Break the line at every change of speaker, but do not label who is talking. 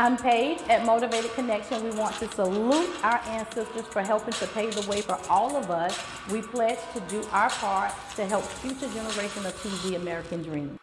I'm Paige at Motivated Connection, we want to salute our ancestors for helping to pave the way for all of us. We pledge to do our part to help future generations achieve the American dream.